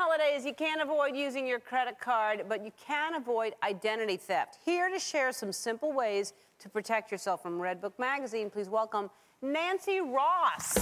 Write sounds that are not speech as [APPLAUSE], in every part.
holidays, you can't avoid using your credit card, but you can avoid identity theft. Here to share some simple ways to protect yourself from Redbook Magazine, please welcome Nancy Ross.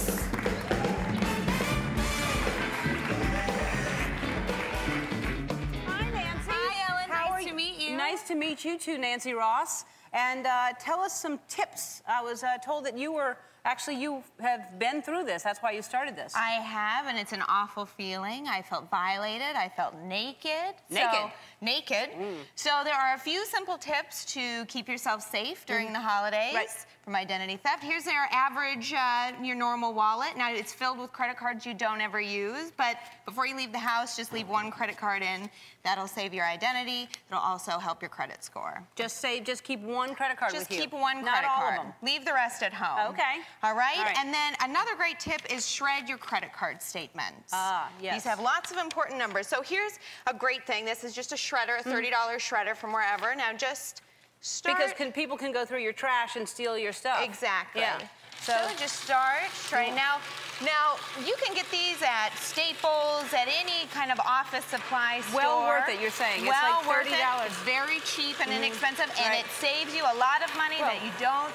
Hi, Nancy. Hi, Ellen. How Nice are to meet you. Nice to meet you too, Nancy Ross. And uh, tell us some tips. I was uh, told that you were actually you have been through this. That's why you started this. I have, and it's an awful feeling. I felt violated. I felt naked. Naked? So, naked. Mm. So there are a few simple tips to keep yourself safe during the holidays Mm. Right. from identity theft. Here's your average, uh, your normal wallet. Now it's filled with credit cards you don't ever use, but before you leave the house, just leave one credit card in. That'll save your identity. It'll also help your credit score. just say, just keep one credit card Just with you. keep one credit all card. Of them. Leave the rest at home. Okay. All right? All right. And then another great tip is shred your credit card statements. Ah, yes. These have lots of important numbers. So here's a great thing. This is just a shredder, a Mm-hmm. $30 shredder from wherever. Now just start. Because can, people can go through your trash and steal your stuff. Exactly. Yeah. So, So, just start shredding. Now, now you can get these at Staples, at any kind of office supply store. Well worth it, you're saying. It's well like worth $30. it. It's very cheap and mm, inexpensive, and Right. it saves you a lot of money that you don't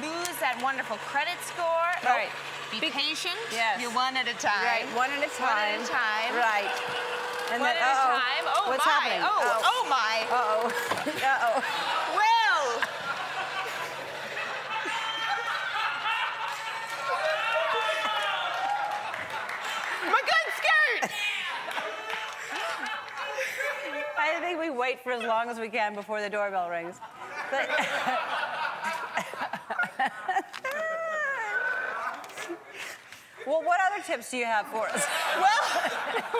lose that wonderful credit score. Oh, Right. Be, Be- patient. Yes. You're one at a time. right, one at a time. One at a time. Right. And One then, at a uh-oh. time. Oh What's my. happening? Oh, oh, oh my. Uh-oh. [LAUGHS] Uh-oh. Well. My good skirt. I think wait for as long as we can before the doorbell rings. But [LAUGHS] well, what other tips do you have for us? [LAUGHS] Well,